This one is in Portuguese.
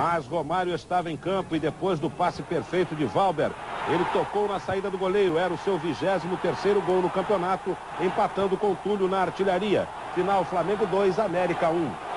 Mas Romário estava em campo e depois do passe perfeito de Valber, ele tocou na saída do goleiro. Era o seu 23º gol no campeonato, empatando com Túlio na artilharia. Final Flamengo 2, América 1.